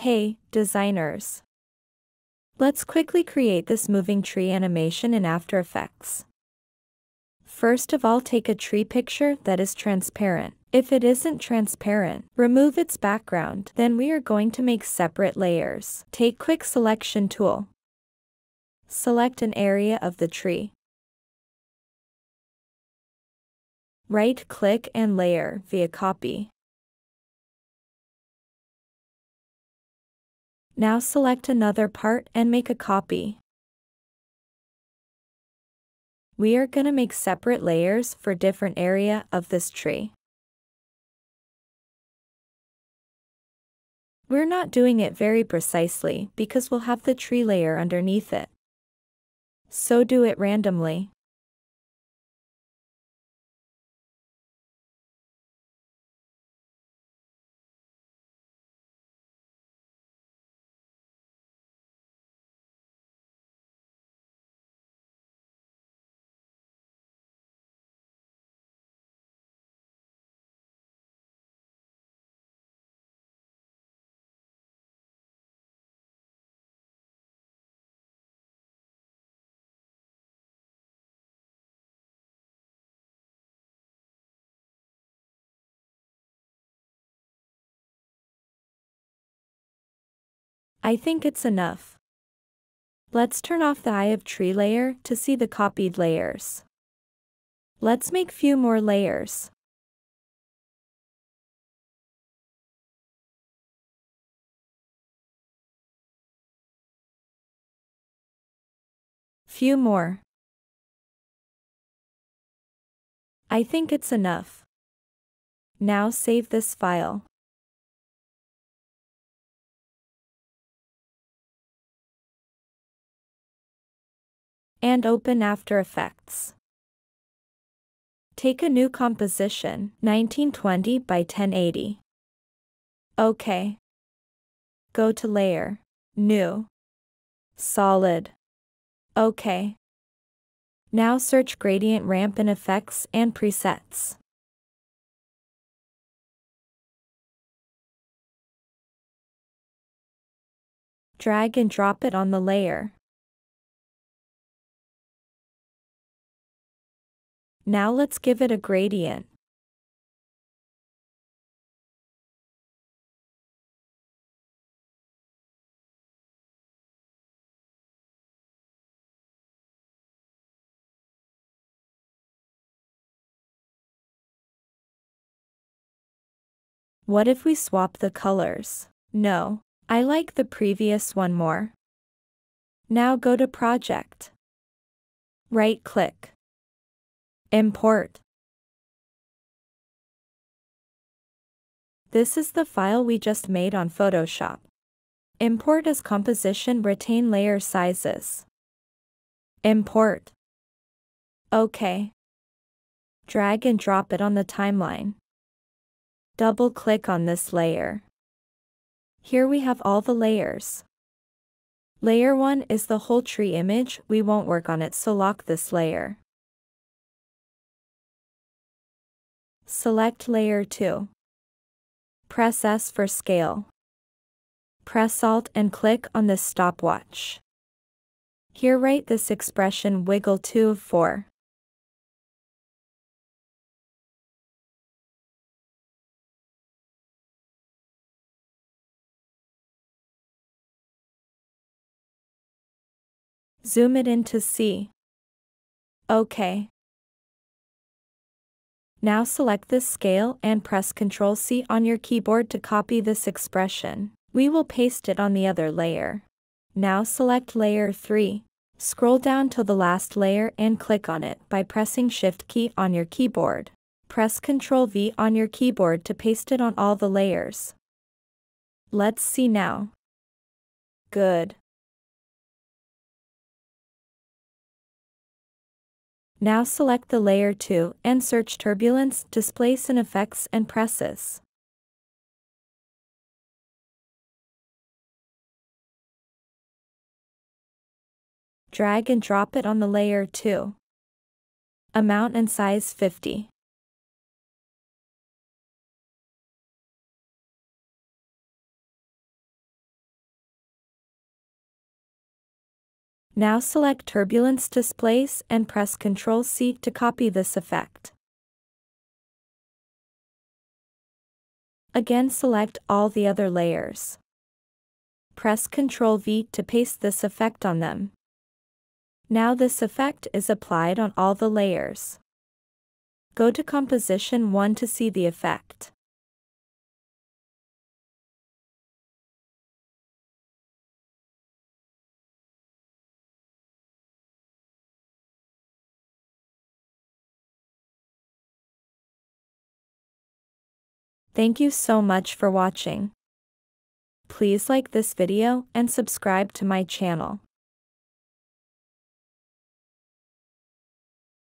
Hey, designers. Let's quickly create this moving tree animation in After Effects. First of all take a tree picture that is transparent. If it isn't transparent, remove its background. Then we are going to make separate layers. Take Quick Selection tool. Select an area of the tree. Right-click and layer via copy. Now select another part and make a copy. We are going to make separate layers for different area of this tree. We're not doing it very precisely because we'll have the tree layer underneath it. So do it randomly. I think it's enough. Let's turn off the eye of tree layer to see the copied layers. Let's make few more layers. Few more. I think it's enough. Now save this file. And open After Effects. Take a new composition, 1920 by 1080. OK. Go to Layer, New, Solid. OK. Now search Gradient Ramp in Effects and Presets. Drag and drop it on the layer. Now let's give it a gradient. What if we swap the colors? No, I like the previous one more. Now go to Project. Right-click. Import. This is the file we just made on Photoshop. Import as composition retain layer sizes. Import. OK. Drag and drop it on the timeline. Double click on this layer. Here we have all the layers. Layer 1 is the whole tree image, we won't work on it so lock this layer. Select Layer 2. Press S for scale. Press Alt and click on this stopwatch. Here write this expression wiggle 2 of 4. Zoom it in to see. OK. Now select this scale and press Ctrl C on your keyboard to copy this expression. We will paste it on the other layer. Now select layer 3. Scroll down to the last layer and click on it by pressing Shift key on your keyboard. Press Ctrl V on your keyboard to paste it on all the layers. Let's see now. Good. Now select the layer 2 and search turbulence, displace and effects and presets. Drag and drop it on the layer 2. Amount and size 50. Now select Turbulence Displace and press Ctrl C to copy this effect. Again select all the other layers. Press Ctrl V to paste this effect on them. Now this effect is applied on all the layers. Go to Composition 1 to see the effect. Thank you so much for watching. Please like this video and subscribe to my channel.